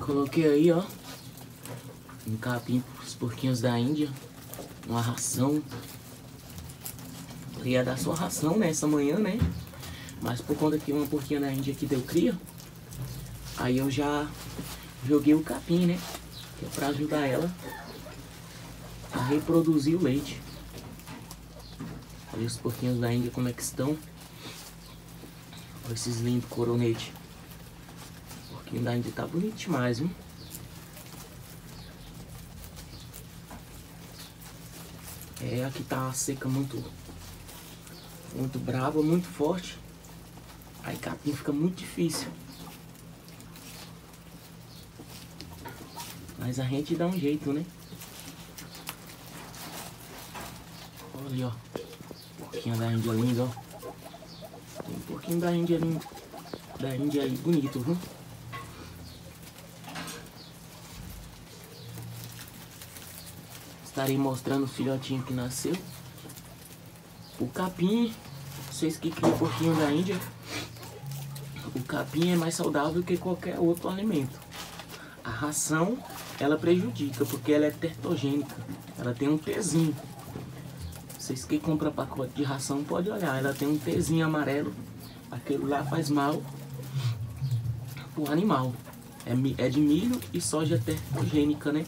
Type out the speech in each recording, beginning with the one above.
Coloquei aí, ó. Um capim pros porquinhos da Índia. Uma ração. Ia dar sua ração nessa manhã, né? Mas por conta que uma porquinha da Índia que deu cria, aí eu já joguei o capim, né? Que é pra ajudar ela a reproduzir o leite. Olha os porquinhos da Índia como é que estão. Olha esses lindos coronetes. O porquinho da Índia tá bonito demais, viu? É, aqui tá seca muito, muito brava, muito forte. Aí capim fica muito difícil. Mas a gente dá um jeito, né? Olha ali, ó. Porquinho da Índia lindo, ó. Tem um pouquinho da Índia lindo. Da Índia aí bonito, viu? Estarei mostrando o filhotinho que nasceu. O capim, vocês que criam porquinho da Índia, o capim é mais saudável que qualquer outro alimento. A ração, ela prejudica, porque ela é tertogênica. Ela tem um pezinho. Vocês que compram pacote de ração, pode olhar. Ela tem um pezinho amarelo. Aquilo lá faz mal pro animal. É, é de milho e soja tertogênica, né?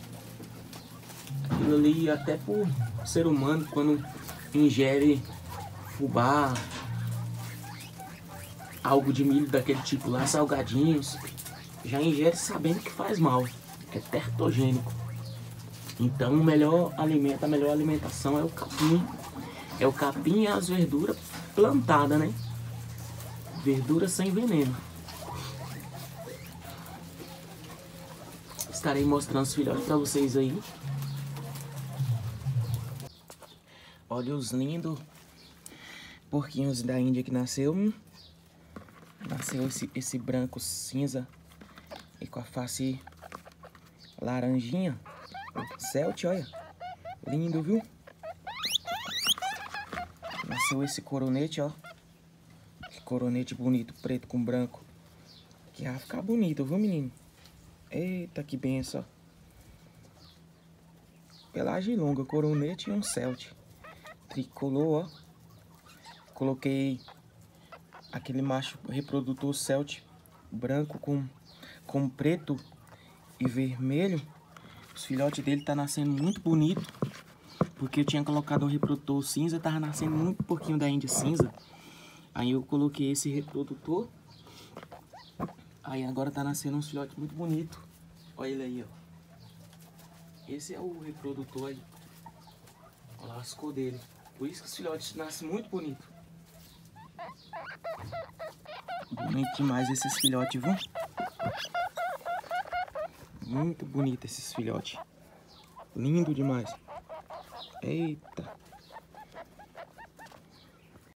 Aquilo ali até pro ser humano, quando ingere fubá, algo de milho daquele tipo lá, salgadinhos, já ingere sabendo que faz mal, é tertogênico. Então o melhor alimento, a melhor alimentação é o capim. É o capim e as verduras plantadas, né? Verdura sem veneno. Estarei mostrando os filhotes para vocês aí. Olha os lindos porquinhos da Índia que nasceu. Nasceu esse, esse branco cinza e com a face laranjinha. Celte, olha. Lindo, viu? Nasceu esse coronete, ó. Que coronete bonito, preto com branco. Que vai ficar bonito, viu, menino? Eita, que benção. Pelagem longa, coronete e um celte. Tricolor. Coloquei aquele macho reprodutor Celt branco com, com preto e vermelho. Os filhotes dele tá nascendo muito bonito. Porque eu tinha colocado o reprodutor cinza, tava nascendo muito pouquinho da Índia cinza. Aí eu coloquei esse reprodutor. Aí agora tá nascendo uns filhotes muito bonitos. Olha ele aí, ó. Esse é o reprodutor aí. Olha as cores dele. Por isso que os filhotes nascem muito bonito. Bonito demais esses filhotes, viu? Muito bonito esses filhotes. Lindo demais. Eita.